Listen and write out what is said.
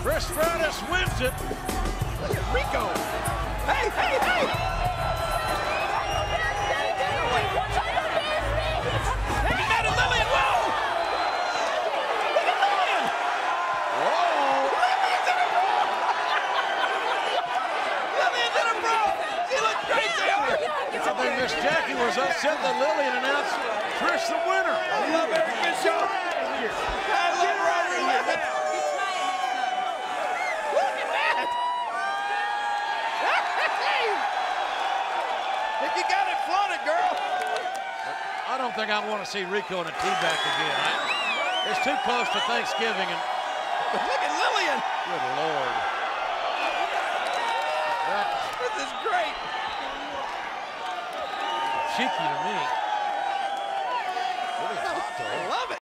Trish Stratus wins it. Look at Rico. Hey, hey, hey! He got it, Lilian. Whoa! Look at Lilian. Whoa! Lilian's in a row. Lilian's in a row. She looks great. I think Miss Jackie was upset that Lilian announced Trish the winner. I love Eric Bischoff. I love Robert Levitt. Look at that. Hey! If you got it, it, girl. I don't think I want to see Rico in a T-back again. I, it's too close to Thanksgiving, and Look at Lilian. good Lord. That's This is great. cheeky to me. I love it.